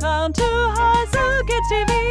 Welcome to Heise Kids TV.